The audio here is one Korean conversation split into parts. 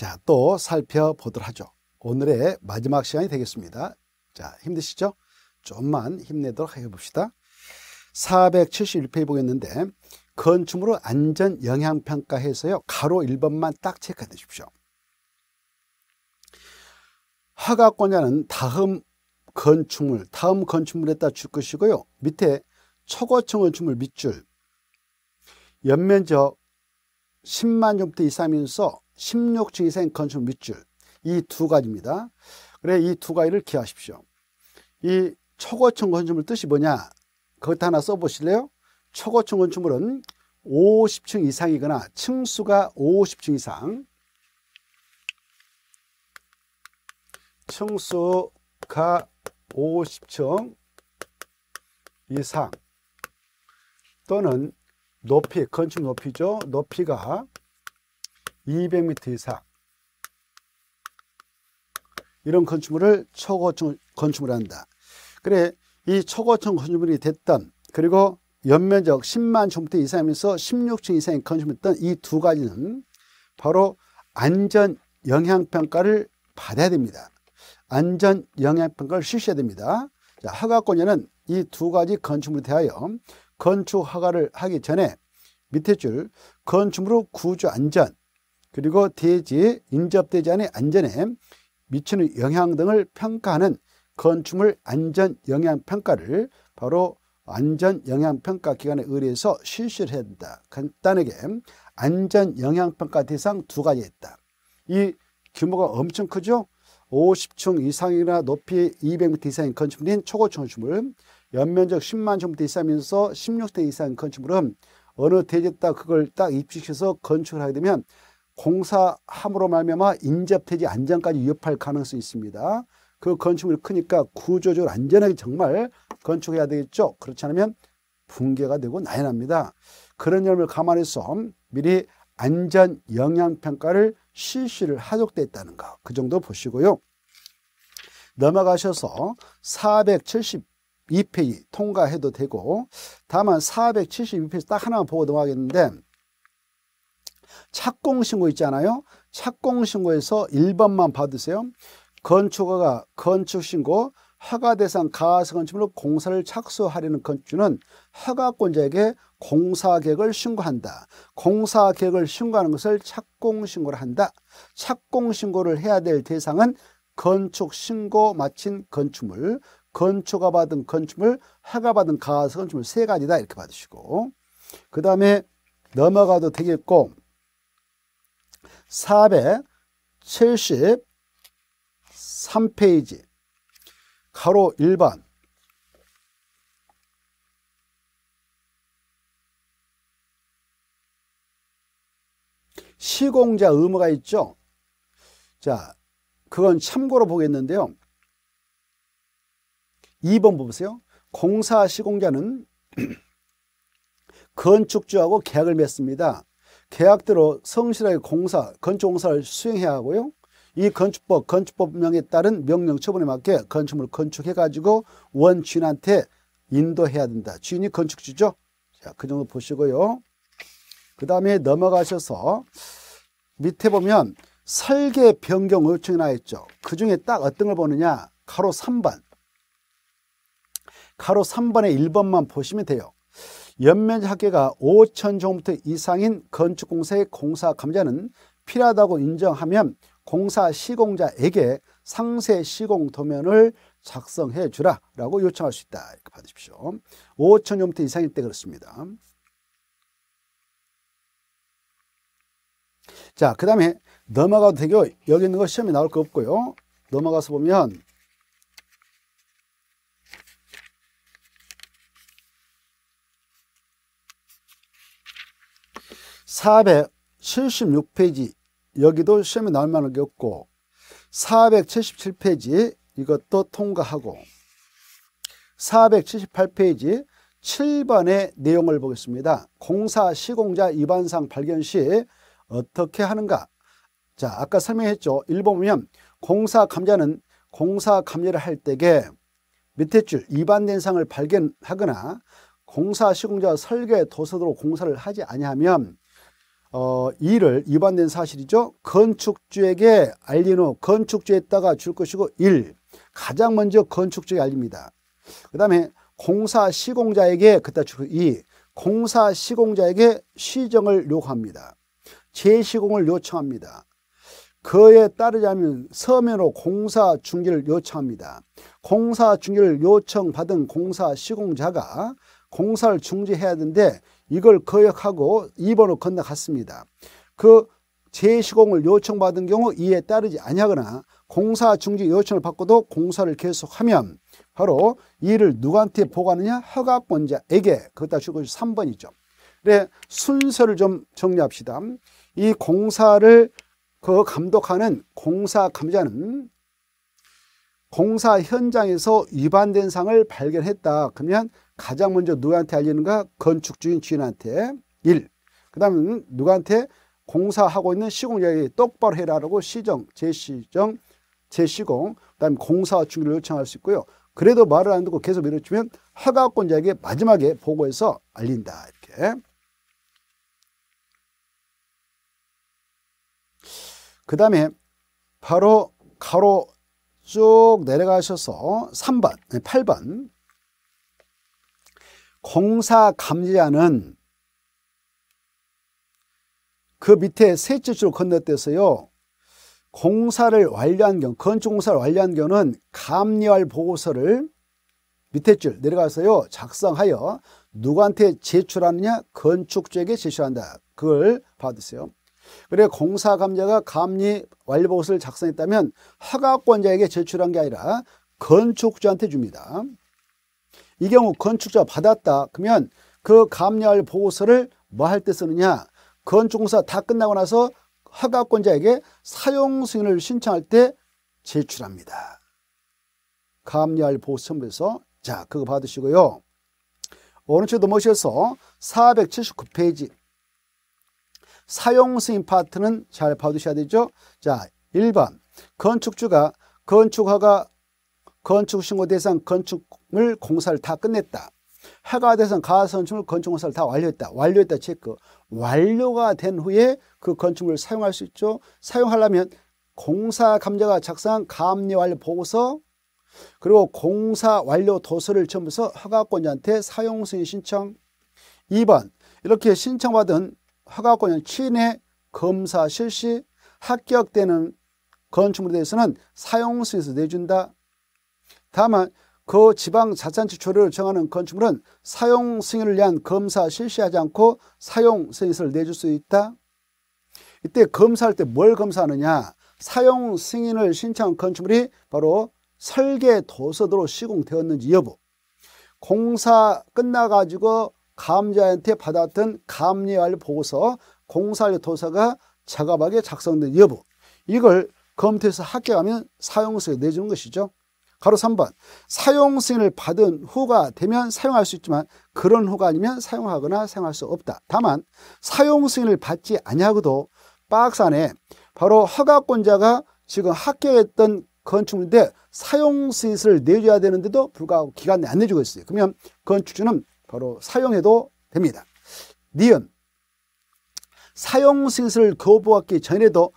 자, 또 살펴보도록 하죠. 오늘의 마지막 시간이 되겠습니다. 자, 힘드시죠? 좀만 힘내도록 해봅시다. 471페이지 보겠는데 건축물의 안전 영향평가 해서요. 가로 1번만 딱 체크해 두십시오. 허가권자는 다음 건축물, 다음 건축물에다 줄 것이고요. 밑에 초고층 건축물 밑줄 연면적 10만 정도 이상이면서 16층 이상 건축물 밑줄 이 두 가지입니다. 그래 이 두 가지를 기하십시오. 이 초고층 건축물 뜻이 뭐냐? 그것 하나 써보실래요? 초고층 건축물은 50층 이상이거나 층수가 50층 이상 층수가 50층 이상 또는 높이, 건축 높이죠. 높이가 200m 이상 이런 건축물을 초고층 건축물을 한다. 그래 이 초고층 건축물이 됐던 그리고 연면적 10만 제곱미터 이상이면서 16층 이상의 건축물이던 이 두 가지는 바로 안전 영향 평가를 받아야 됩니다. 안전 영향 평가를 실시해야 됩니다. 자, 허가권자는 이 두 가지 건축물에 대하여 건축 허가를 하기 전에 밑에 줄 건축물의 구조 안전 그리고 대지 인접대지안의 안전에 미치는 영향 등을 평가하는 건축물 안전 영향 평가를 바로 안전 영향 평가 기관에 의뢰해서 실시를 된다. 간단하게 안전 영향 평가 대상 두 가지 있다. 이 규모가 엄청 크죠? 50층 이상이나 높이 200m 이상의 건축물인 초고층 건축물, 연면적 10만 제곱미터 이상이면서 16대 이상 건축물은 어느 대지에다 그걸 딱 입식해서 건축을 하게 되면 공사함으로 말미암아 인접대지 안전까지 위협할 가능성이 있습니다. 그 건축물이 크니까 구조적으로 안전하게 정말 건축해야 되겠죠. 그렇지 않으면 붕괴가 되고 납니다. 그런 점을 감안해서 미리 안전 영향평가를 실시를 하도록 되어 있다는 거. 그 정도 보시고요. 넘어가셔서 472페이지 통과해도 되고 다만 472페이지 딱 하나만 보고 넘어가겠는데 착공 신고 있잖아요. 착공 신고에서 1번만 받으세요. 건축허가 건축 신고 허가 대상 가서 건축물로 공사를 착수하려는 건축주는 허가권자에게 공사 계획을 신고한다. 공사 계획을 신고하는 것을 착공 신고를 한다. 착공 신고를 해야 될 대상은 건축 신고 마친 건축물, 건축허가 받은 건축물, 허가받은 가서 건축물 세 가지다 이렇게 받으시고 그 다음에 넘어가도 되겠고 473페이지 가로 1번 시공자 의무가 있죠. 자, 그건 참고로 보겠는데요. 2번 보세요. 공사 시공자는 건축주하고 계약을 맺습니다. 계약대로 성실하게 공사, 건축공사를 수행해야 하고요. 이 건축법, 건축법령에 따른 명령 처분에 맞게 건축물을 건축해가지고 원주인한테 인도해야 된다. 주인이 건축주죠. 자, 그 정도 보시고요. 그 다음에 넘어가셔서 밑에 보면 설계 변경 요청이 나 있죠. 그 중에 딱 어떤 걸 보느냐. 가로 3번. 가로 3번에 1번만 보시면 돼요. 연면적 합계가 5천 제곱미터 이상인 건축공사의 공사 감자는 필요하다고 인정하면 공사 시공자에게 상세 시공 도면을 작성해 주라 라고 요청할 수 있다. 이렇게 받으십시오. 5천 제곱미터 이상일 때 그렇습니다. 자, 그 다음에 넘어가도 되고 여기 있는 거 시험에 나올 거 없고요. 넘어가서 보면 476페이지 여기도 시험에 나올 만한 게 없고 477페이지 이것도 통과하고 478페이지 7번의 내용을 보겠습니다. 공사 시공자 위반상 발견 시 어떻게 하는가? 자, 아까 설명했죠. 1번 보면 공사 감자는 공사 감리를 할 때에 밑에 줄 위반된 상을 발견하거나 공사 시공자 설계 도서도로 공사를 하지 아니하면 어, 이를 위반된 사실이죠. 건축주에게 알린 후 건축주에다가 줄 것이고 1. 가장 먼저 건축주에 알립니다. 그 다음에 공사 시공자에게 그다 주고 2. 공사 시공자에게 시정을 요구합니다. 재시공을 요청합니다. 그에 따르자면 서면으로 공사 중지를 요청합니다. 공사 중지를 요청받은 공사 시공자가 공사를 중지해야 되는데 이걸 거역하고 2번으로 건너갔습니다. 그 재시공을 요청받은 경우 이에 따르지 아니하거나 공사 중지 요청을 받고도 공사를 계속하면 바로 이를 누구한테 보고하느냐 허가권자에게 그것다 주고 3번이죠. 그래 순서를 좀 정리합시다. 이 공사를 그 감독하는 공사 감자는 공사 현장에서 위반된 상을 발견했다. 그러면 가장 먼저 누구한테 알리는가? 건축주인 주인한테 1. 그 다음에 누구한테 공사하고 있는 시공자에게 똑바로 해라라고 시정, 재시정, 재시공, 그 다음에 공사 중지를 요청할 수 있고요. 그래도 말을 안 듣고 계속 밀어주면 허가권자에게 마지막에 보고해서 알린다. 이렇게. 그 다음에 바로 가로 쭉 내려가셔서 3번, 8번. 공사 감지자는 그 밑에 셋째 줄 건너뛰어서요. 공사를 완료한 경우, 건축 공사를 완료한 경우는 감리할 보고서를 밑에 줄 내려가서요. 작성하여 누구한테 제출하느냐? 건축주에게 제출한다. 그걸 받으세요. 그래 공사 감자가 감리 완료 보고서를 작성했다면 허가권자에게 제출한 게 아니라 건축주한테 줍니다. 이 경우 건축자 받았다. 그러면 그 감리할 보고서를 뭐 할 때 쓰느냐? 건축공사 다 끝나고 나서 허가권자에게 사용 승인을 신청할 때 제출합니다. 감리할 보고서 첨부해서 자 그거 받으시고요. 오른쪽 넘어셔서 479페이지 사용 승인 파트는 잘 봐두셔야 되죠. 자 1번 건축주가 건축허가 건축 신고 대상 건축물 공사를 다 끝냈다. 해가 대상 가선축물 건축 공사를 다 완료했다. 완료했다 체크. 완료가 된 후에 그 건축물을 사용할 수 있죠. 사용하려면 공사 감자가 작성한 감리 완료 보고서 그리고 공사 완료 도서를 첨부해서 허가권자한테 사용 승인 신청 2번 이렇게 신청받은 허가권자 취인의 검사 실시 합격되는 건축물에 대해서는 사용 승인서 내준다. 다만 그 지방자치단체 조례를 정하는 건축물은 사용 승인을 위한 검사 실시하지 않고 사용 승인서를 내줄 수 있다. 이때 검사할 때 뭘 검사하느냐? 사용 승인을 신청한 건축물이 바로 설계 도서도로 시공되었는지 여부. 공사 끝나가지고 감자한테 받았던 감리완료 보고서 공사완료 도서가 작업하게 작성된 여부. 이걸 검토해서 합격하면 사용서에 내주는 것이죠. 가로 3번 사용 승인을 받은 후가 되면 사용할 수 있지만 그런 후가 아니면 사용하거나 사용할 수 없다. 다만 사용 승인을 받지 아니하고도 박스 안에 바로 허가권자가 지금 합격했던 건축물인데 사용 승인서를 내줘야 되는데도 불구하고 기간 내에 안 내주고 있어요. 그러면 건축주는 바로 사용해도 됩니다. 니은 사용 승인서를 거부받기 전에도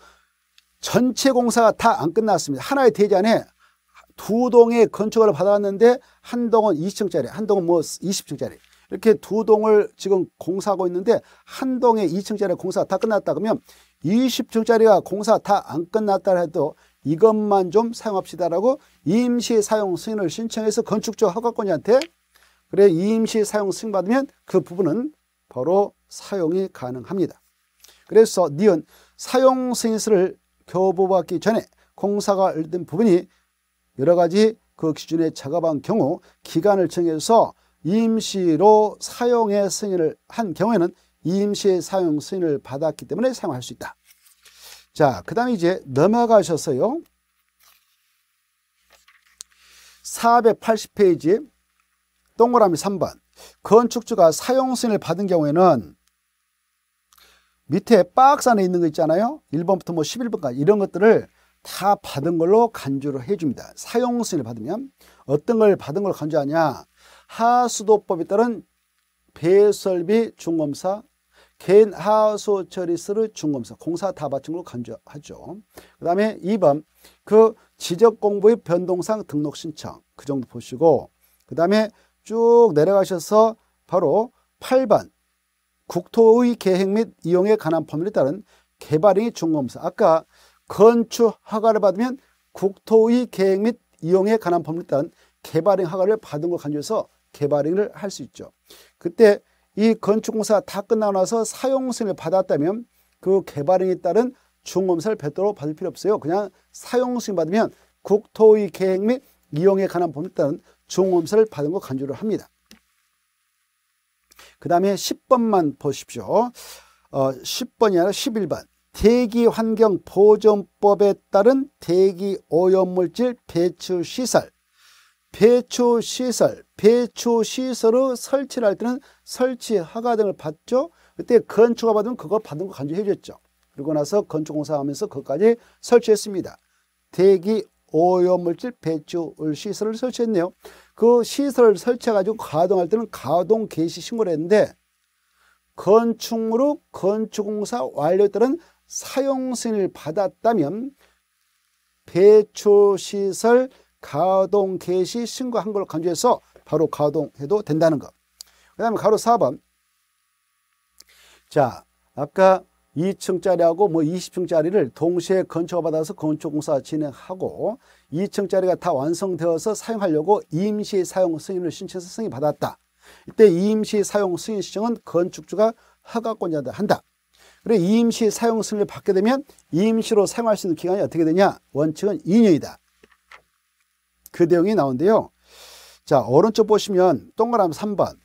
전체 공사가 다 안 끝났습니다. 하나의 대지 안에 두 동의 건축을 받았는데 한 동은 20층짜리, 한 동은 뭐 20층짜리. 이렇게 두 동을 지금 공사하고 있는데 한 동에 2층짜리 공사가 다 끝났다 그러면 20층짜리가 공사 다 안 끝났다 해도 이것만 좀 사용합시다라고 임시 사용 승인을 신청해서 건축주 허가권자한테 그래 임시 사용 승인 받으면 그 부분은 바로 사용이 가능합니다. 그래서 니은 사용 승인서를 교부받기 전에 공사가 된 부분이 여러 가지 그 기준에 작업한 경우 기간을 정해서 임시로 사용의 승인을 한 경우에는 임시 사용 승인을 받았기 때문에 사용할 수 있다. 자, 그 다음에 이제 넘어가셔서요. 480페이지 동그라미 3번 건축주가 사용 승인을 받은 경우에는 밑에 박스 안에 있는 거 있잖아요. 1번부터 뭐 11번까지 이런 것들을 다 받은 걸로 간주를 해줍니다. 사용 승인을 받으면 어떤 걸 받은 걸 간주하냐 하수도법에 따른 배설비 중검사, 개인 하수 처리소를 중검사 공사 다 바친 걸 간주하죠. 그 다음에 2번 그 지적 공부의 변동상 등록 신청 그 정도 보시고 그 다음에 쭉 내려가셔서 바로 8번 국토의 계획 및 이용에 관한 법률에 따른 개발행위 중검사 아까 건축 허가를 받으면 국토의 계획 및 이용에 관한 법률에 따른 개발행 허가를 받은 걸 간주해서 개발행위를 할수 있죠. 그때 이 건축공사 다 끝나고 나서 사용승인을 받았다면 그 개발행위에 따른 중검사를 별도로 받을 필요 없어요. 그냥 사용승인 받으면 국토의 계획 및 이용에 관한 법률에 따른 중검사를 받은 거 간주를 합니다. 그 다음에 10번만 보십시오. 어, 10번이 아니라 11번. 대기환경보존법에 따른 대기오염물질 배출시설 배추시설, 배추시설의 설치를 할 때는 설치 허가 등을 받죠. 그때 건축허가 받으면 그거 받은 거 간주해 줬죠. 그리고 나서 건축공사 하면서 그것까지 설치했습니다. 대기 오염물질 배출 시설을 설치했네요. 그 시설을 설치해가지고 가동할 때는 가동 개시 신고를 했는데 건축물로 건축공사 완료에 따른 사용 승인을 받았다면 배추시설 가동 개시 신고한 걸 강조해서 바로 가동해도 된다는 것. 그 다음에 가로 4번. 자, 아까 2층짜리하고 뭐 20층짜리를 동시에 건축을 받아서 건축공사 진행하고 2층짜리가 다 완성되어서 사용하려고 임시 사용 승인을 신청해서 승인 받았다. 이때 임시 사용 승인 신청은 건축주가 허가권자한테 한다. 그래 임시 사용 승인을 받게 되면 임시로 사용할 수 있는 기간이 어떻게 되냐? 원칙은 2년이다. 그 내용이 나오는데요. 자, 오른쪽 보시면 동그라미 3번.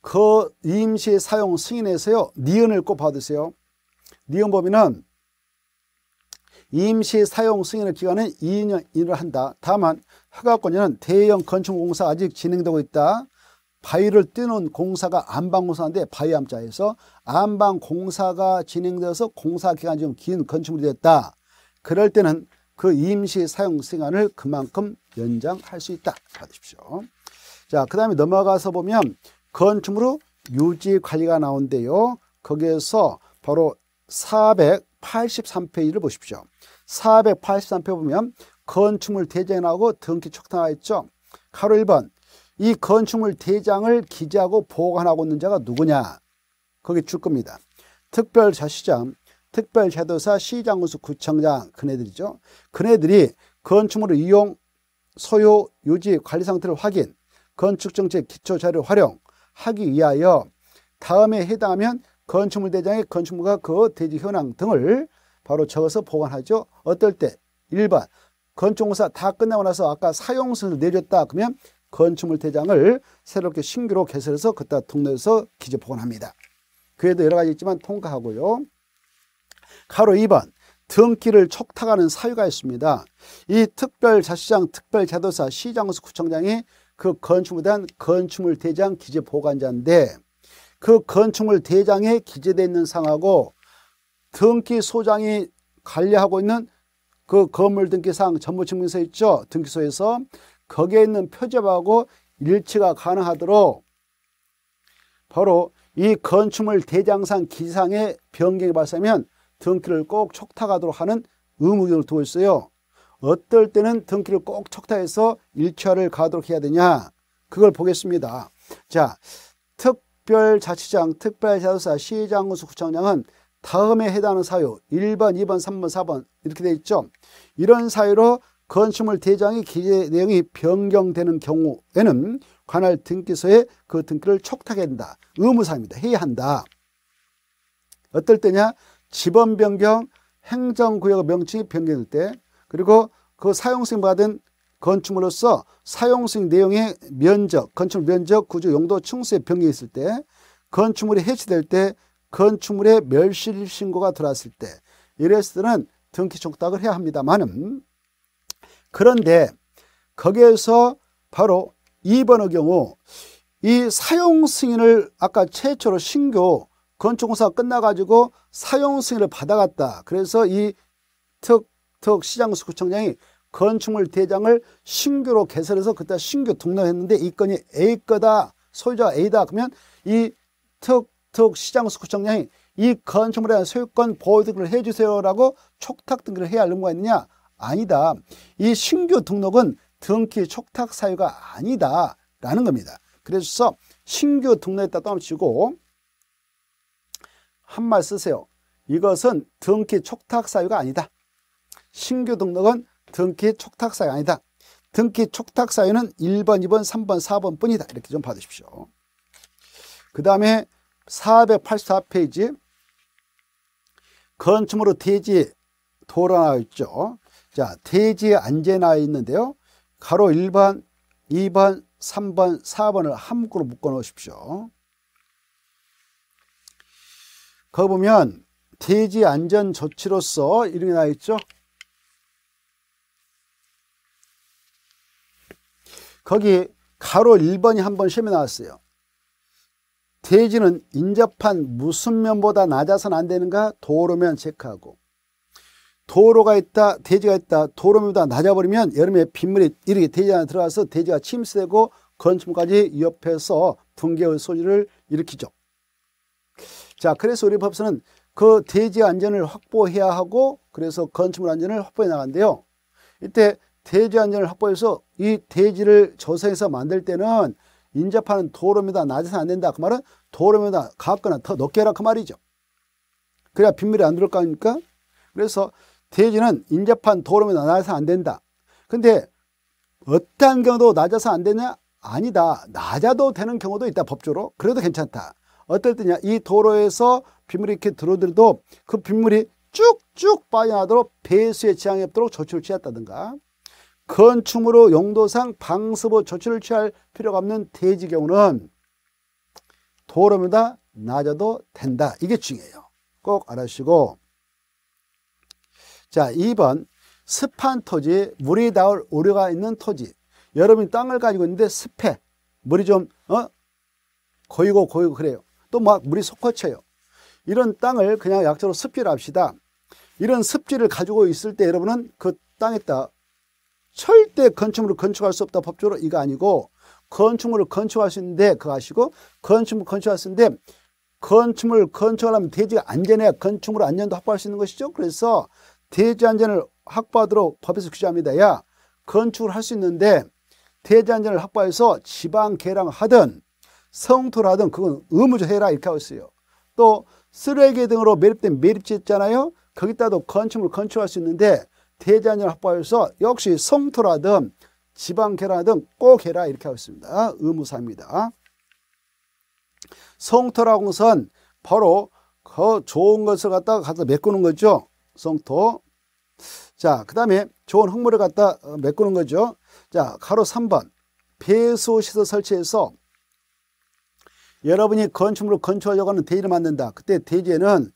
그 임시 사용 승인에서요. 니은을 꼭 받으세요. 니은 범위는 임시 사용 승인의 기간은 2년을 한다. 다만 허가권자는 대형 건축공사 아직 진행되고 있다. 바위를 띄는 공사가 안방공사인데 바위 암자에서 안방공사가 진행되어서 공사 기간이 좀 긴 건축물이 됐다. 그럴 때는 그 임시 사용 시간을 그만큼 연장할 수 있다. 받으십시오. 자, 그 다음에 넘어가서 보면 건축물의 유지 관리가 나온대요. 거기에서 바로 483페이지를 보십시오. 483페이지 보면 건축물 대장이 나오고 등기 촉탁가 있죠. 가로 1번 이 건축물 대장을 기재하고 보관하고 있는 자가 누구냐? 거기 줄 겁니다. 특별자시장 특별제도사 시장군수 구청장 그네들이죠. 그네들이 건축물을 이용, 소유, 유지, 관리 상태를 확인, 건축정책 기초자료 활용 하기 위하여 다음에 해당하면 건축물 대장의 건축물과 그 대지 현황 등을 바로 적어서 보관하죠. 어떨 때 1번 건축공사 다 끝나고 나서 아까 사용승을 내줬다 그러면 건축물 대장을 새롭게 신규로 개설해서 그따 등록해서 기재 보관합니다. 그에도 여러 가지 있지만 통과하고요. 가로 2번 등기를 촉탁하는 사유가 있습니다. 이 특별자치장, 특별제도사, 시장수 구청장이 그 건축물에 대한 건축물 대장 기재 보관자인데 그 건축물 대장에 기재되어 있는 상하고 등기 소장이 관리하고 있는 그 건물 등기상 전부 증명서 있죠. 등기소에서 거기에 있는 표접하고 일치가 가능하도록 바로 이 건축물 대장상 기상의 변경이 발생하면 등기를 꼭 촉탁하도록 하는 의무경을 두고 있어요. 어떨 때는 등기를 꼭 촉탁해서 일치화를 가도록 해야 되냐? 그걸 보겠습니다. 자, 특별자치장, 특별자도사, 시장군수 구청장은 다음에 해당하는 사유 1번, 2번, 3번, 4번 이렇게 되어 있죠. 이런 사유로 건축물 대장의 기재 내용이 변경되는 경우에는 관할 등기소에 그 등기를 촉탁해야 된다. 의무사입니다. 해야 한다. 어떨 때냐? 지번 변경, 행정구역 명칭이 변경될 때 그리고 그 사용승 받은 건축물로서 사용승 내용의 면적, 건축물 면적, 구조, 용도, 층수의 변경이 있을 때 건축물이 해체될 때 건축물의 멸실 신고가 들어왔을 때 이랬을 때는 등기 촉탁을 해야 합니다만은 그런데 거기에서 바로 2번의 경우 이 사용 승인을 아까 최초로 신규 건축공사가 끝나가지고 사용 승인을 받아갔다. 그래서 이 특, 특 시장수구청장이 건축물 대장을 신규로 개설해서 그때 신규 등록했는데 이 건이 A 거다. 소유자가 A다. 그러면 이 특, 특 시장수구청장이 이 건축물에 대한 소유권 보호 등을 해주세요라고 촉탁 등기를 해야 할 의무가 있느냐? 아니다. 이 신규 등록은 등기 촉탁 사유가 아니다 라는 겁니다. 그래서 신규 등록했다 떠넘치고 한 말 쓰세요. 이것은 등기 촉탁 사유가 아니다. 신규 등록은 등기 촉탁 사유가 아니다. 등기 촉탁 사유는 1번, 2번, 3번, 4번 뿐이다. 이렇게 좀 봐주십시오. 그 다음에 484페이지 건축물로 대지 도로 나와 있죠. 자, 대지에 안제 나와 있는데요. 가로 1번, 2번, 3번, 4번을 한묶으로 묶어 놓으십시오. 거기 보면 대지 안전 조치로서 게 나와 있죠. 거기 가로 1번이 한 번 시험에 나왔어요. 대지는 인접한 무슨 면보다 낮아서는 안 되는가? 도로면 체크하고 도로가 있다, 대지가 있다, 도로면보다 낮아버리면 여름에 빗물이 이렇게 대지 안에 들어가서 대지가 침수되고 건축물까지 위협해서 붕괴의 소지를 일으키죠. 자, 그래서 우리 법서는 그 대지 안전을 확보해야 하고 그래서 건축물 안전을 확보해 나간대요. 이때 대지 안전을 확보해서 이 대지를 조성해서 만들 때는 인접하는 도로입니다. 낮아서 안 된다. 그 말은 도로입니다. 가깝거나 더 높게 해라. 그 말이죠. 그래야 빗물이 안 들어올 거 아닙니까? 그래서 대지는 인접한 도로입니다. 낮아서 안 된다. 근데 어떠한 경우도 낮아서 안 되냐? 아니다. 낮아도 되는 경우도 있다. 법적으로. 그래도 괜찮다. 어떨 때냐? 이 도로에서 빗물이 이렇게 들어들어도 그 빗물이 쭉쭉 빠져나도록 배수의 지향이 없도록 조치를 취했다든가 건축물로 용도상 방수부 조치를 취할 필요가 없는 대지 경우는 도로보다 낮아도 된다. 이게 중요해요. 꼭 알아주시고 자 2번 습한 토지, 물이 닿을 우려가 있는 토지 여러분이 땅을 가지고 있는데 습해 물이 좀 어? 고이고 고이고 그래요. 또 막 물이 솟구쳐요. 이런 땅을 그냥 약적으로 습지를 합시다. 이런 습지를 가지고 있을 때 여러분은 그 땅에다 절대 건축물을 건축할 수 없다 법적으로 이거 아니고 건축물을 건축할 수 있는데 그거 아시고 건축물 건축할 수 있는데 건축물을 건축하려면 대지가 안전해야 건축물 안전도 확보할 수 있는 것이죠. 그래서 대지 안전을 확보하도록 법에서 규정합니다. 야 건축을 할 수 있는데 대지 안전을 확보해서 지방 개량 하든 성토를 하든 그건 의무적으로 해라 이렇게 하고 있어요. 또 쓰레기 등으로 매립된 매립지 있잖아요. 거기다도 건축물 건축할 수 있는데 대자연을 확보해서 역시 성토라든 지방 계라든 꼭 해라 이렇게 하고 있습니다. 의무사입니다. 성토라고 것은 바로 그 좋은 것을 갖다가 갖다 메꾸는 거죠. 성토. 자, 그 다음에 좋은 흙물을 갖다 어, 메꾸는 거죠. 자, 가로 3번. 배수시설 설치해서 여러분이 건축물을 건축하려고 하는 대지를 만든다. 그때 대지에는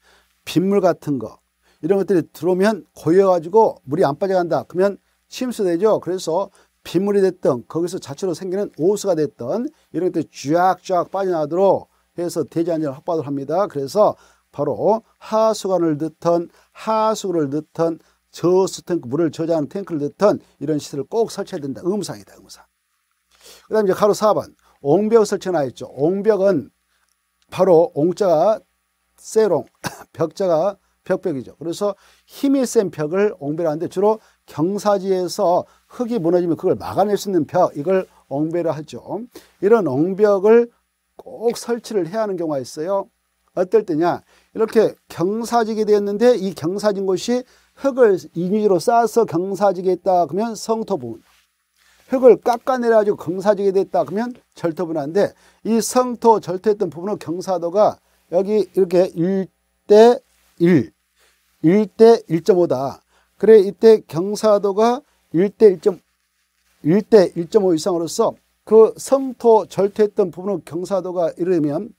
빗물 같은 거, 이런 것들이 들어오면 고여가지고 물이 안 빠져간다. 그러면 침수되죠. 그래서 빗물이 됐던 거기서 자체로 생기는 오수가 됐던 이런 것들이 쫙쫙 빠져나가도록 해서 대지 안전을 확보하도록 합니다. 그래서 바로 하수관을 넣던 하수구를 넣던 저수 탱크 물을 저장하는 탱크를 넣던 이런 시설을 꼭 설치해야 된다. 의무상이다. 의무상. 그 다음에 이제 가로 4번 옹벽 설치가 나 있죠. 옹벽은 바로 옹자가 세롱, 벽자가 벽벽이죠. 그래서 힘이 센 벽을 옹배라는데 주로 경사지에서 흙이 무너지면 그걸 막아낼 수 있는 벽 이걸 옹배라 하죠. 이런 옹벽을 꼭 설치를 해야 하는 경우가 있어요. 어떨 때냐 이렇게 경사지게 되었는데 이 경사진 곳이 흙을 인위로 쌓아서 경사지게 했다 그러면 성토 부분 흙을 깎아내려가지고 경사지게 됐다 그러면 절토 분화인데 이 성토 절토했던 부분은 경사도가 여기 이렇게 1대 1 1대 1.5다. 그래 이때 경사도가 1대 1. 1대 1.5 이상으로서 그 성토 절퇴했던 부분의 경사도가 이르면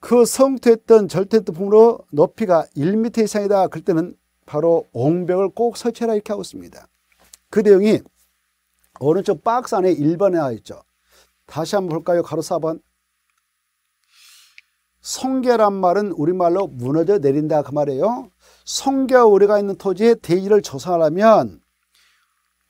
그 성토했던 절퇴했던 부분으로 높이가 1m 이상이다. 그럴 때는 바로 옹벽을 꼭 설치해라 이렇게 하고 있습니다. 그 내용이 오른쪽 박스 안에 1번에 나와 있죠. 다시 한번 볼까요? 가로 4번. 성계란 말은 우리말로 무너져 내린다 그 말이에요. 성계와 우리가 있는 토지에 대지를 조성하려면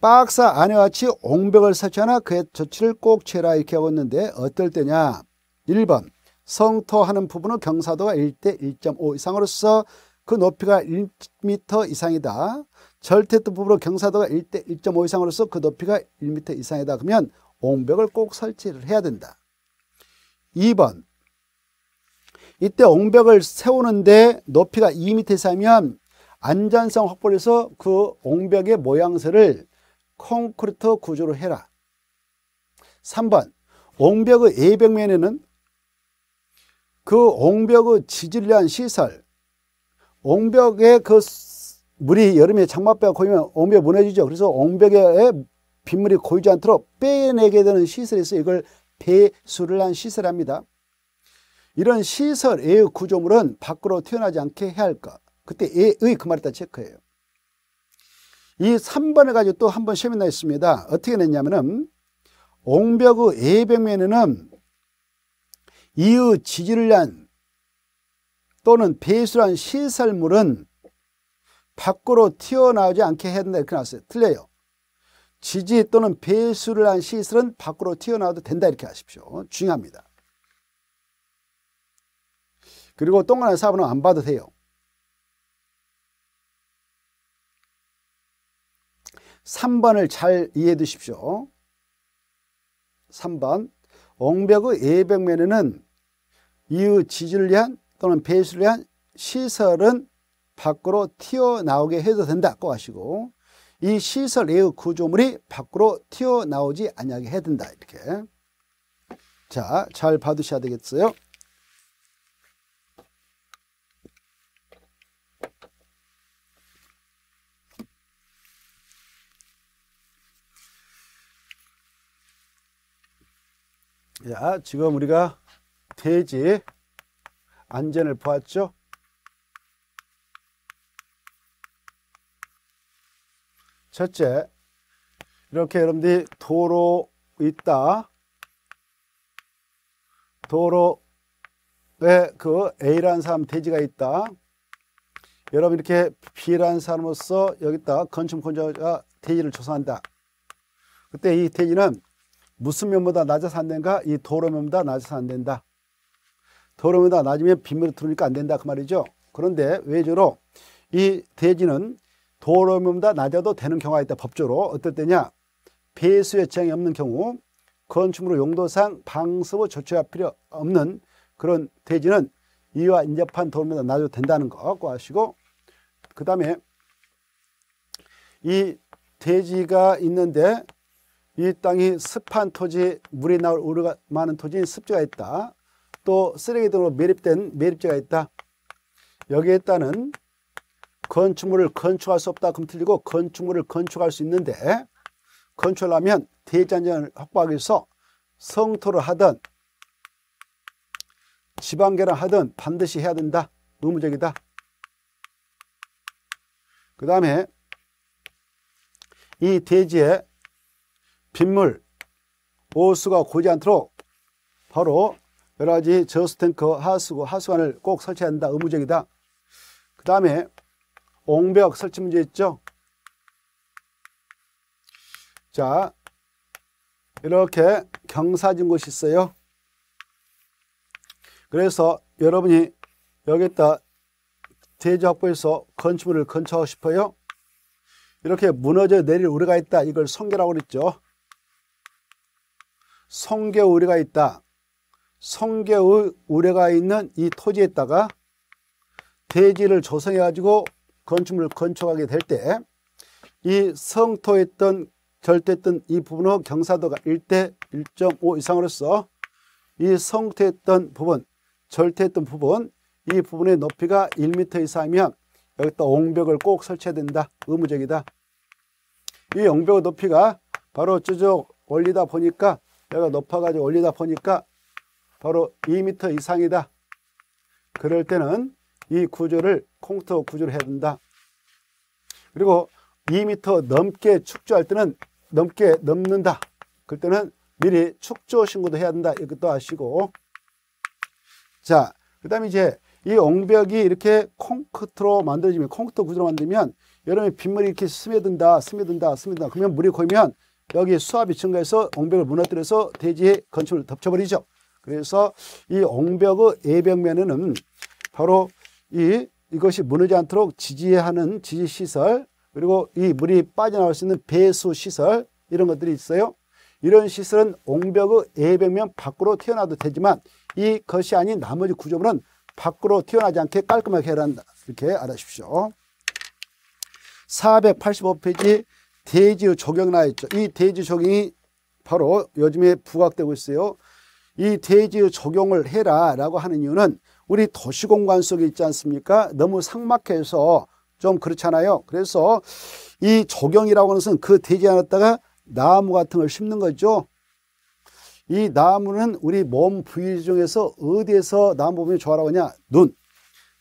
박사 안에 같이 옹벽을 설치하나 그의 조치를 꼭 취해라 이렇게 하고 있는데 어떨 때냐 1번 성토하는 부분은 경사도가 1대 1.5 이상으로서 그 높이가 1m 이상이다. 절대뜻 부분으로 경사도가 1대 1.5 이상으로서 그 높이가 1m 이상이다. 그러면 옹벽을 꼭 설치를 해야 된다. 2번 이때 옹벽을 세우는데 높이가 2m 이상이면 안전성 확보를 해서 그 옹벽의 모양새를 콘크리트 구조로 해라. 3번 옹벽의 예벽면에는 그 옹벽의 위한 시설 옹벽에 그 물이 여름에 장마비가 고이면 옹벽이 무너지죠. 그래서 옹벽에 빗물이 고이지 않도록 빼내게 되는 시설에서 이걸 배수를 한 시설합니다. 이런 시설의 구조물은 밖으로 튀어나지 않게 해야 할 것. 그때 의그 말이다 체크해요. 이 3번을 가지고 또 한 번 시험이 나 있습니다. 어떻게 냈냐면은 옹벽의 예벽면에는 이의 한 또는 배수한 시설물은 밖으로 튀어나오지 않게 해야 된다 이렇게 나왔어요. 틀려요. 지지 또는 배수를 한 시설은 밖으로 튀어나와도 된다 이렇게 하십시오. 중요합니다. 그리고 동그란 4번은 안 봐도 돼요. 3번을 잘 이해해 두십시오. 3번 옹벽의 예벽면에는 이의 지지를 위한 또는 배수를 위한 시설은 밖으로 튀어나오게 해도 된다. 고 하시고 이 시설의 구조물이 밖으로 튀어나오지 아니하게 해야 된다. 이렇게. 자 잘 봐두셔야 되겠어요. 자 지금 우리가 대지 안전을 보았죠 첫째, 이렇게 여러분들이 도로 있다. 도로에 그 A라는 사람 대지가 있다. 여러분 이렇게 B라는 사람으로서 여기다 건축 건조가 대지를 조성한다. 그때 이 대지는 무슨 면보다 낮아서 안 된가? 이 도로 면보다 낮아서 안 된다. 도로면보다 낮으면 빗물이 들어오니까 안 된다 그 말이죠. 그런데 외조로 이 대지는 도로면보다 낮아도 되는 경우가 있다. 법적으로 어떨 때냐 배수 요청이 없는 경우 건축물의 용도상 방수부 조치가 필요 없는 그런 대지는 이와 인접한 도로보다 낮아도 된다는 거 갖고 하시고 그 다음에 이 대지가 있는데 이 땅이 습한 토지, 물이 나올 우려가 많은 토지인 습지가 있다. 또 쓰레기 등으로 매립된 매립지가 있다. 여기에 따른 건축물을 건축할 수 없다 그럼 틀리고 건축물을 건축할 수 있는데 건축하려면 대장전을 확보하기 위해서 성토를 하든 지방계를 하든 반드시 해야 된다. 의무적이다. 그 다음에 이 대지에 빗물, 오수가 고지 않도록 바로 여러 가지 저수탱크, 하수구, 하수관을 꼭 설치해야 한다. 의무적이다. 그 다음에 옹벽 설치 문제 있죠? 자, 이렇게 경사진 곳이 있어요. 그래서 여러분이 여기다 대지 확보해서 건축물을 건축하고 싶어요. 이렇게 무너져 내릴 우려가 있다. 이걸 성계라고 그랬죠. 성계 우려가 있다. 성계의 우려가 있는 이 토지에다가 대지를 조성해 가지고 건축물을 건축하게 될 때 이 성토했던 절대했던 이 부분의 경사도가 1대 1.5 이상으로서 이 성토했던 부분, 절대했던 부분, 이 부분의 높이가 1m 이상이면 여기다 옹벽을 꼭 설치해야 된다. 의무적이다. 이 옹벽의 높이가 바로 쭉 올리다 보니까 여기가 높아가지고 올리다 보니까 바로 2m 이상이다. 그럴 때는 이 구조를 콩터 구조를 해야 된다. 그리고 2m 넘게 축조할 때는 넘게 넘는다. 그럴 때는 미리 축조 신고도 해야 된다. 이것도 아시고. 자, 그 다음에 이제 이 옹벽이 이렇게 콩크트로 만들어지면, 콩크트 구조로 만들면 여름에 빗물이 이렇게 스며든다, 스며든다, 스며든다. 그러면 물이 고이면 여기 수압이 증가해서 옹벽을 무너뜨려서 대지에 건축을 덮쳐버리죠. 그래서 이 옹벽의 예벽면에는 바로 이 이것이 무너지 않도록 지지하는 지지 시설 그리고 이 물이 빠져나올 수 있는 배수 시설 이런 것들이 있어요. 이런 시설은 옹벽의 예벽면 밖으로 튀어나도 되지만 이 것이 아닌 나머지 구조물은 밖으로 튀어나지 않게 깔끔하게 한다. 이렇게 알아주십시오. 485페이지 대지의 적용 나와 있죠. 이 대지 적용이 바로 요즘에 부각되고 있어요. 이 대지의 적용을 해라 라고 하는 이유는 우리 도시공간 속에 있지 않습니까? 너무 삭막해서 좀 그렇잖아요. 그래서 이 적용이라고 하는 것은 그 대지 안에다가 나무 같은 걸 심는 거죠. 이 나무는 우리 몸 부위 중에서 어디에서 나무 보면 좋아라고 하냐? 눈.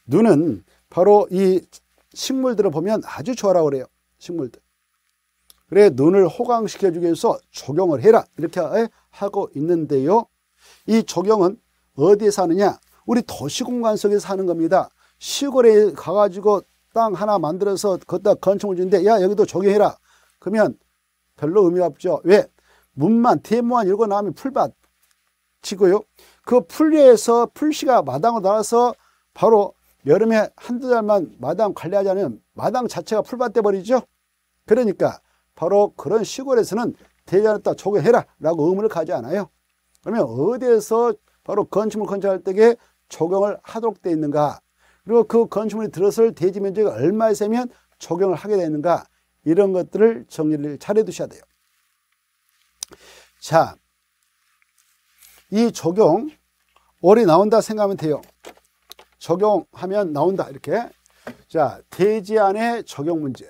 눈은 바로 이 식물들을 보면 아주 좋아라고 그래요. 식물들. 그래 눈을 호강시켜 주기 위해서 적용을 해라 이렇게 하고 있는데요. 이 적용은 어디에 사느냐? 우리 도시 공간 속에 사는 겁니다. 시골에 가가지고 땅 하나 만들어서 거기다 건축을 주는데 야 여기도 적용해라. 그러면 별로 의미가 없죠. 왜? 문만 대문만 열고 나면 풀밭 치고요. 그 풀리에서 풀씨가 마당으로 나와서 바로 여름에 한두 달만 마당 관리하지 않으면 마당 자체가 풀밭 돼버리죠. 그러니까 바로 그런 시골에서는 대전에다 적용해라 라고 의무를 가지 않아요. 그러면 어디에서 바로 건축물 건축할 때에 적용을 하도록 되어 있는가 그리고 그 건축물이 들어설 대지 면적이 얼마에 세면 적용을 하게 되는가 이런 것들을 정리를 잘 해두셔야 돼요. 자, 이 적용 올해 나온다 생각하면 돼요. 적용하면 나온다 이렇게. 자, 대지 안의 적용 문제.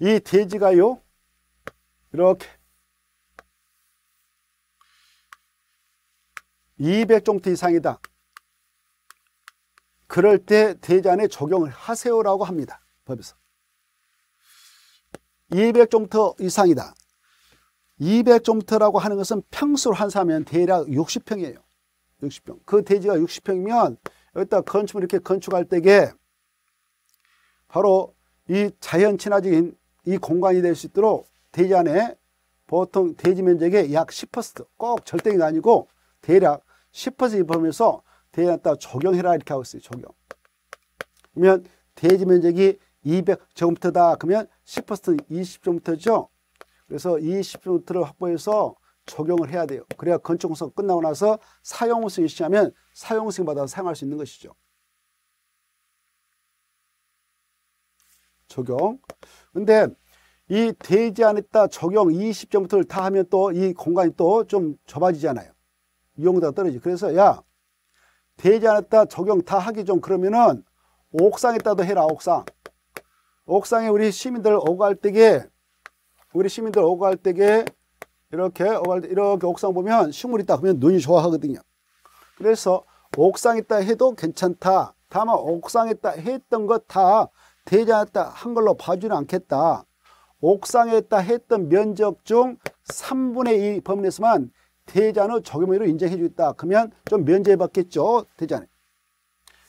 이 대지가요 이렇게 200종트 이상이다. 그럴 때 대잔에 적용을 하세요라고 합니다. 법에서. 200종터 이상이다. 200종터라고 하는 것은 평수로 환산하면 대략 60평이에요. 60평. 그 대지가 60평이면 여기다 건축을 이렇게 건축할 때에 바로 이 자연 친화적인 이 공간이 될 수 있도록 대지 안에 보통 대지 면적의 약 10%꼭 절대가 아니고 대략 10% 입하면서 대지에다 적용해라 이렇게 하고 있어요. 적용. 그러면 대지 면적이 200제곱미터다. 그러면 10% 20제곱미터죠. 그래서 20제곱미터를 확보해서 적용을 해야 돼요. 그래야 건축공사 끝나고 나서 사용승이 시하면 사용승 받아서 사용할 수 있는 것이죠. 적용. 근데 이 대지 안에다 적용 20점부터를 다 하면 또 이 공간이 또 좀 좁아지잖아요. 이용도가 떨어지. 그래서 야 대지 안에다 적용 다 하기 좀 그러면은 옥상에다도 해라 옥상. 옥상에 우리 시민들 할 때에 우리 시민들 할 때에 이렇게 할때 이렇게 옥상 보면 식물 있다 그러면 눈이 좋아하거든요. 그래서 옥상에다 해도 괜찮다. 다만 옥상에다 했던 것 다 대장했다 한 걸로 봐주는 않겠다. 옥상에다 했던 면적 중 3분의 2 범위 내에서만 대장의 적용으로 인정해 주겠다. 그러면 좀 면제해 받겠죠. 대장에.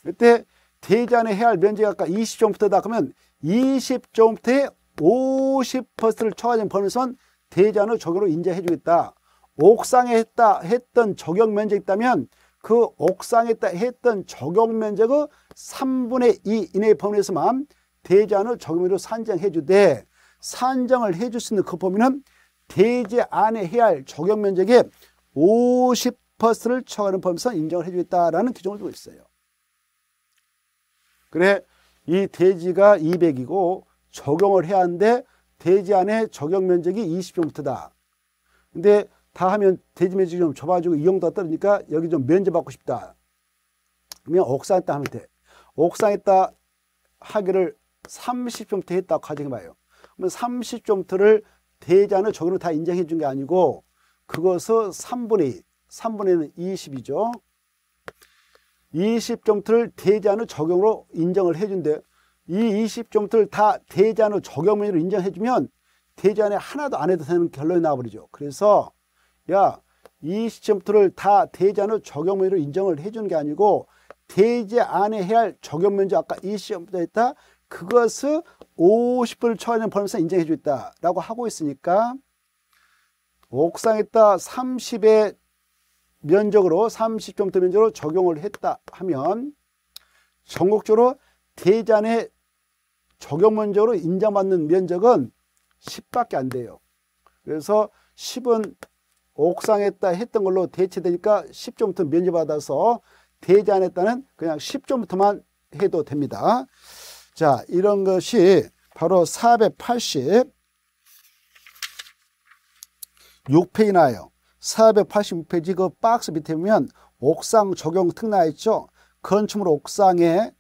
그때 대장에 해야 할 면적이 아까 20종부터다. 그러면 20종부터의 50%를 초과하는 범위선 대장의 적용으로 인정해 주겠다. 옥상에 했다 했던 적용 면적이 있다면 그 옥상에 했던 적용 면적의 3분의 2 이내의 범위에서만 대지안을 적용으로 산정해 주되 산정을 해 줄 수 있는 그 범위는 대지 안에 해야 할 적용 면적의 50%를 초과하는 범위에서 인정을 해 주겠다라는 규정을 두고 있어요. 그래 이 대지가 200이고 적용을 해야 하는데 대지 안에 적용 면적이 20평부터다. 근데 다 하면 대지 면적이 좀 좁아지고 이용도가 떨어지니까 여기 좀 면제받고 싶다. 그러면 옥상에다 하면 돼. 옥상에다 하기를 30점부터 했다고 가정해봐요. 그러면 30점부터를 대자는 적용으로 다 인정해 준 게 아니고 그것을 3분의 2, 3분의 20이죠. 20점부터를 대자는 적용으로 인정을 해준대. 이 20점부터를 다 대자는 적용면으로 인정해주면 대자안에 하나도 안 해도 되는 결론이 나와버리죠. 그래서 야 20점부터를 다 대자는 적용면으로 인정을 해주는 게 아니고 대지 안에 해야 할 적용 면적 아까 20점부터 했다 그것을 50불 초과하는 벌면서 인정해 주겠다라고 하고 있으니까 옥상에다 30의 면적으로 30점부터 면적으로 적용을 했다 하면 전국적으로 대전의 적용 면적으로 인정받는 면적은 10밖에 안 돼요. 그래서 10은 옥상에다 했던 걸로 대체되니까 10점부터 면제받아서 대제안했다는 그냥 10점부터만 해도 됩니다. 자, 이런 것이 바로 480 6페이지 나요. 486페이지 그 박스 밑에 보면 옥상 적용 특 나 있죠. 건축물 옥상에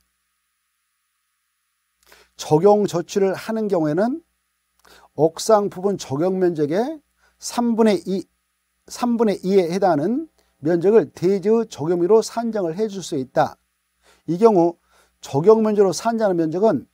적용 조치를 하는 경우에는 옥상 부분 적용 면적의 3분의 2, 3분의 2에 해당하는 면적을 대지의 적용미로 산정을 해 줄 수 있다. 이 경우 적용 면적으로 산정하는 면적은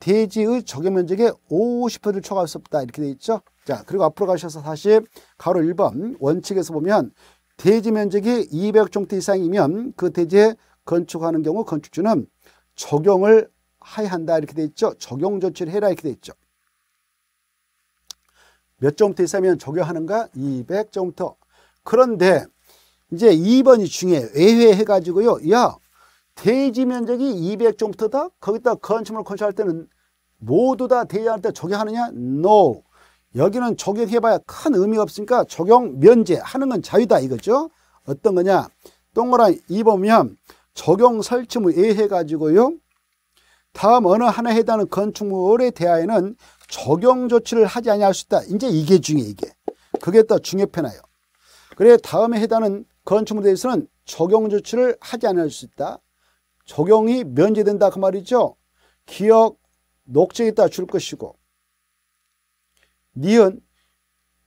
대지의 적용 면적의 50%를 초과할 수 없다. 이렇게 되어 있죠. 자, 그리고 앞으로 가셔서 다시 가로 1번 원칙에서 보면 대지 면적이 200종트 이상이면 그 대지에 건축하는 경우 건축주는 적용을 하야 한다. 이렇게 되어 있죠. 적용 조치를 해라. 이렇게 되어 있죠. 몇 점부터 있으면 적용하는가? 200점부터. 그런데 이제 2번이 중요해. 외회해가지고요. 야, 대지 면적이 200점부터다? 거기다 건축물 건축할 때는 모두 다 대지할 때 적용하느냐? No. 여기는 적용해봐야 큰 의미가 없으니까 적용 면제하는 건 자유다 이거죠. 어떤 거냐? 동그란 2번면 적용 설치물 예해가지고요. 다음 어느 하나 해당하는 건축물에 대하여는 적용 조치를 하지 아니할 수 있다. 이제 이게 중요해 이게. 그게 더 중요해나요. 그래 다음에 해당하는 건축물에 대해서는 적용 조치를 하지 않을 수 있다. 적용이 면제된다 그 말이죠. 기억 녹색에다 줄 것이고. 니은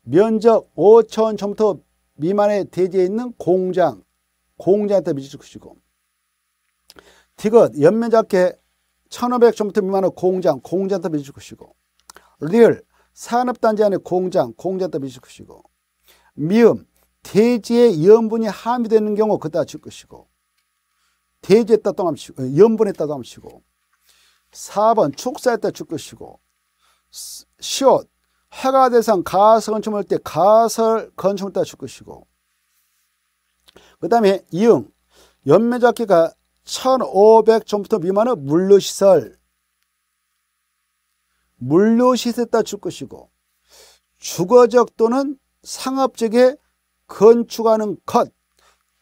면적 5천 점부터 미만의 대지에 있는 공장 공장한테 미칠 것이고. 디귿 연면적계 1500점부터 미만의 공장 공장한테 미칠 것이고. 리얼 산업단지 안에 공장, 공장다 미칠 것이고. 미음 대지에 염분이 함유되는 경우 그다 줄 것이고 대지에다 또 함치고 염분에다 함치고 4번 축사에다 줄 것이고 시옷 해가 대상 가설 건축할 때 가설 건축을 따줄 것이고 그 다음에 이응 연매작기가 1500점부터 미만의 물류시설 물류시설에다 줄 것이고 주거적 또는 상업적에 건축하는 것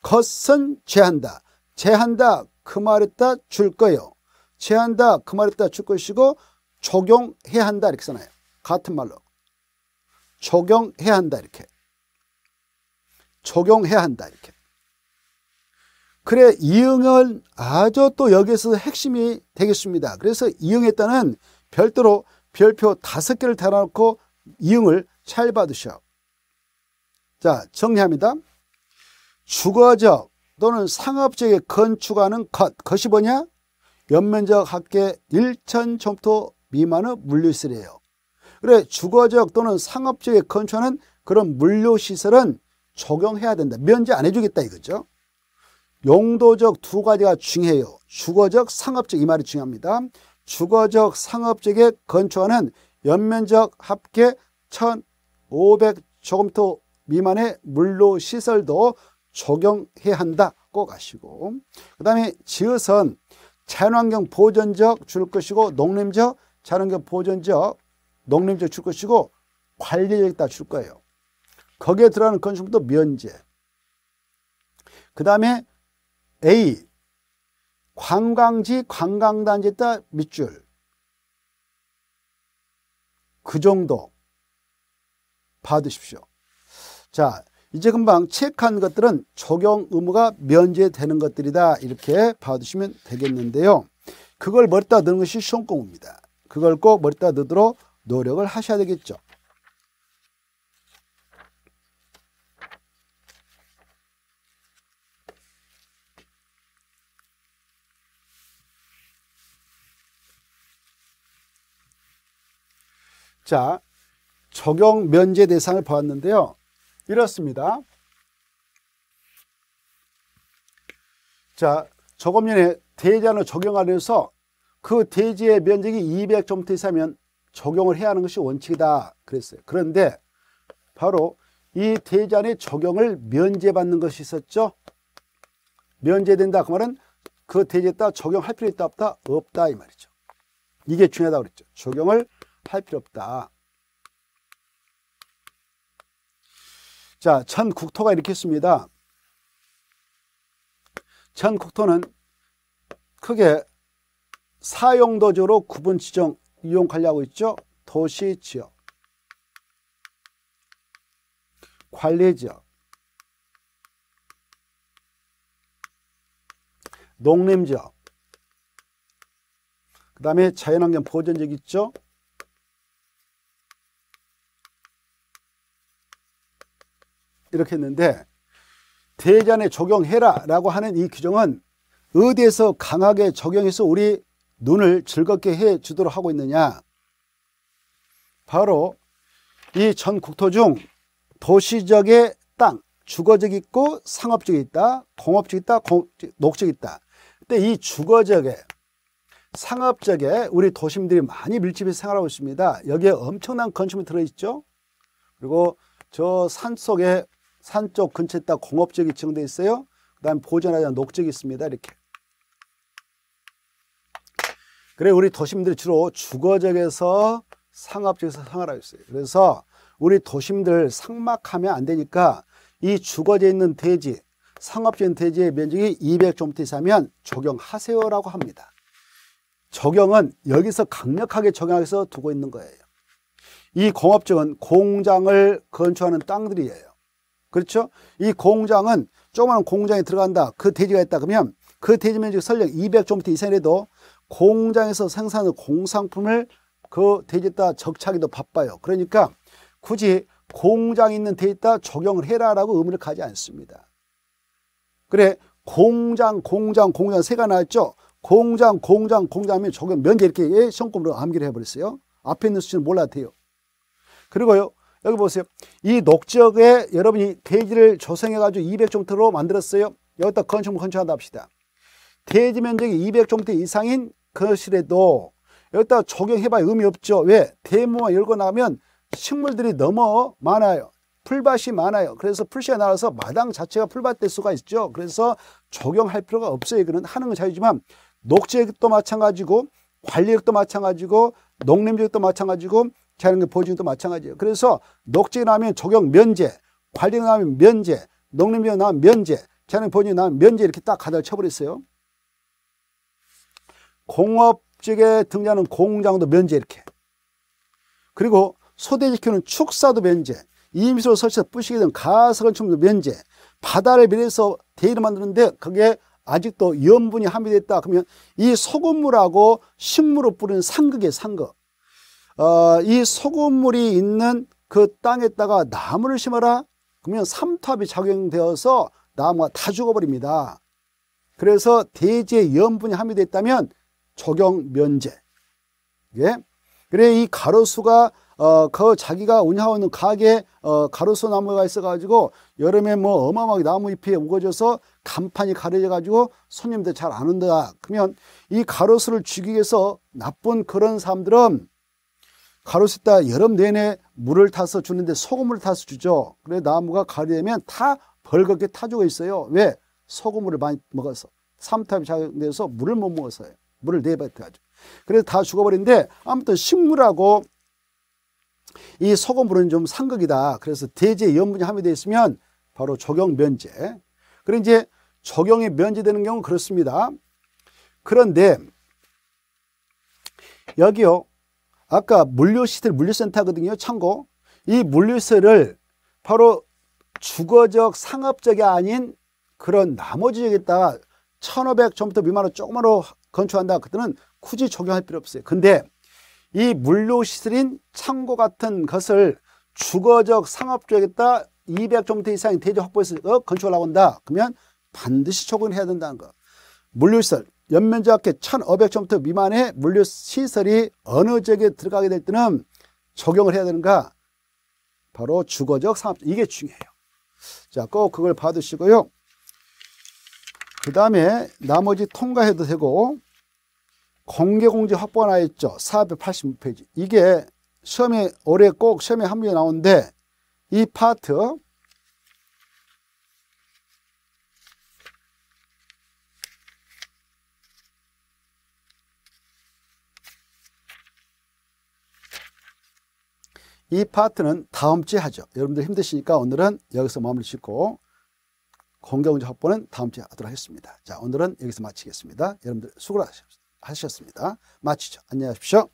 것은 제한다 제한다 그 말에다 줄 거요. 제한다 그 말에다 줄 것이고 적용해야 한다 이렇게 써놔요. 같은 말로. 적용해야 한다 이렇게. 적용해야 한다 이렇게. 그래 이응은 아주 또 여기서 핵심이 되겠습니다. 그래서 이응했다는 별도로 별표 다섯 개를 달아놓고 이응을 잘 받으셔. 자, 정리합니다. 주거적 또는 상업적에 건축하는 것, 것이 뭐냐? 연면적 합계 1천점토 미만의 물류시설이에요. 그래, 주거적 또는 상업적에 건축하는 그런 물류시설은 적용해야 된다. 면제 안 해주겠다 이거죠. 용도적 두 가지가 중요해요. 주거적, 상업적 이 말이 중요합니다. 주거적 상업적에 건축하는 연면적 합계 1,500 조금 더 미만의 물로 시설도 적용해야 한다 꼭 아시고 그 다음에 지어선 자연환경 보전적 줄 것이고 농림적 자연환경 보전적 농림적 줄 것이고 관리적이다 줄 거예요. 거기에 들어가는 건축물도 면제. 그 다음에 A 관광지 관광단지에다 밑줄. 그 정도 받으십시오. 자 이제 금방 체크한 것들은 적용 의무가 면제되는 것들이다 이렇게 봐두시면 되겠는데요. 그걸 머리다 넣는 것이 시험 공부입니다. 그걸 꼭 머리다 넣도록 노력을 하셔야 되겠죠. 자, 적용 면제 대상을 보았는데요. 이렇습니다. 자, 조금 전에 대제안을 적용하면서 그 대지의 면적이 200제곱미터 이상이면 적용을 해야 하는 것이 원칙이다 그랬어요. 그런데 바로 이 대지 안에 적용을 면제받는 것이 있었죠. 면제된다 그 말은 그 대지에다 적용할 필요 있다 없다? 없다 이 말이죠. 이게 중요하다고 그랬죠. 적용을 할 필요 없다. 자, 전 국토가 이렇게 씁니다. 전 국토는 크게 사용도적으로 구분 지정 이용 관리하고 있죠. 도시 지역, 관리 지역, 농림 지역, 그 다음에 자연환경 보전지역 있죠. 이렇게 했는데 대전에 적용해라 라고 하는 이 규정은 어디에서 강하게 적용해서 우리 눈을 즐겁게 해 주도록 하고 있느냐. 바로 이 전 국토 중 도시적의 땅 주거적 있고 상업적 있다 공업적 있다 농업적 있다. 근데 이 주거적에 상업적에 우리 도심들이 많이 밀집해서 생활하고 있습니다. 여기에 엄청난 건축물이 들어있죠? 그리고 저 산속에 산 쪽 근처에 딱 공업적이 지정되어 있어요 그 다음에 보존하자 녹적이 있습니다 이렇게 그래 우리 도심들이 주로 주거적에서 상업적에서 생활 하고 있어요. 그래서 우리 도심들 상막하면 안 되니까 이 주거지에 있는 대지, 상업적인 대지의 면적이 200제곱미터 이상면 적용하세요라고 합니다. 적용은 여기서 강력하게 적용해서 두고 있는 거예요. 이 공업적은 공장을 건축하는 땅들이에요. 그렇죠? 이 공장은 조그마한 공장에 들어간다. 그 대지가 있다 그러면 그 대지 면적이 설령 200제곱미터 이상이라도 공장에서 생산하는 공상품을 그 대지에다 적착하기도 바빠요. 그러니까 굳이 공장 있는 데에다 적용을 해라라고 의무를 가지 않습니다. 그래 공장 공장 공장 세가 나왔죠. 공장 공장 공장하면 적용 면제 이렇게 시험으로 암기를 해버렸어요. 앞에 있는 수치는 몰라도 돼요. 그리고요 여기 보세요. 이 녹지역에 여러분이 대지를 조성해가지고 200정도로 만들었어요. 여기다 건축물 건축한다 합시다. 대지 면적이 200정도 이상인 것이라도 여기다 적용해봐야 의미 없죠. 왜? 대모가 열고 나면 식물들이 너무 많아요. 풀밭이 많아요. 그래서 풀씨가 나와서 마당 자체가 풀밭 될 수가 있죠. 그래서 적용할 필요가 없어요. 이거는 하는 건 자유지만 녹지역도 마찬가지고 관리역도 마찬가지고 농림지역도 마찬가지고 자연계 보증도 마찬가지예요. 그래서 녹지역 나오면 적용 면제, 관리역 나오면 면제, 농림지역 나오면 면제, 자연계 보증 나오면 면제 이렇게 딱 가닥을 쳐버렸어요. 공업직에 등장하는 공장도 면제 이렇게. 그리고 소대 지키는 축사도 면제. 이미로 설치해서 부시게 된 가설건축도 면제. 바다를 밀어서 대를 만드는데 그게 아직도 염분이 함유됐다. 그러면 이 소금물하고 식물을 뿌리는 상극이에요. 상극. 어, 이 소금물이 있는 그 땅에다가 나무를 심어라. 그러면 삼투압이 작용되어서 나무가 다 죽어버립니다. 그래서 대지에 염분이 함유됐다면 적용 면제. 예? 그래 이 가로수가 어, 그 자기가 운영하고 있는 가게 어, 가로수 나무가 있어가지고 여름에 뭐 어마어마하게 나무 잎이 우거져서 간판이 가려져가지고 손님들 잘 안 온다. 그러면 이 가로수를 죽이기 위해서 나쁜 그런 사람들은 가로수에다 여름 내내 물을 타서 주는데 소금물을 타서 주죠. 그래 나무가 가려면 다 벌겋게 타 죽어 있어요. 왜? 소금물을 많이 먹어서 삼탑이 작용돼서 물을 못 먹어서요. 물을 내뱉어가지고. 그래서 다 죽어버린데 아무튼 식물하고 이 소금물은 좀 상극이다. 그래서 대지에 염분이 함유되어 있으면 바로 적용 면제. 그래 이제 적용이 면제되는 경우는 그렇습니다. 그런데 여기요. 아까 물류시설 물류센터거든요. 참고 이 물류시설을 바로 주거적 상업적이 아닌 그런 나머지 지역에다가 1500점부터 미만으로 조금으로 건축한다. 그때는 굳이 적용할 필요 없어요. 근데 이 물류시설인 창고 같은 것을 주거적 상업적에다 200점부터 이상의 대지 확보해서 건축을 하고 온다. 그러면 반드시 적용해야 된다는 거. 물류시설 연면적합계 1500점부터 미만의 물류 시설이 어느 지역에 들어가게 될 때는 적용을 해야 되는가? 바로 주거적 상업적 이게 중요해요. 자, 꼭 그걸 받으시고요. 그 다음에 나머지 통과해도 되고 공개공지 확보가 나 있죠. 486페이지. 이게 시험에 올해 꼭 시험에 한 문제 나오는데 이 파트 이 파트는 다음 주에 하죠. 여러분들 힘드시니까 오늘은 여기서 마무리 짓고 공개공지 확보는 다음 주에 하도록 하겠습니다. 자, 오늘은 여기서 마치겠습니다. 여러분들 수고하셨습니다. 마치죠. 안녕히 가십시오.